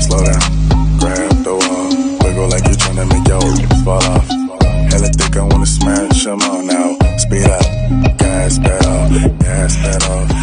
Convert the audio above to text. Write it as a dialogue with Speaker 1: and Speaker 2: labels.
Speaker 1: Slow down, grab the wall, wiggle like you're trying to make your fall off. Hella thick, I wanna smash them all now. Speed up, gas pedal, gas pedal.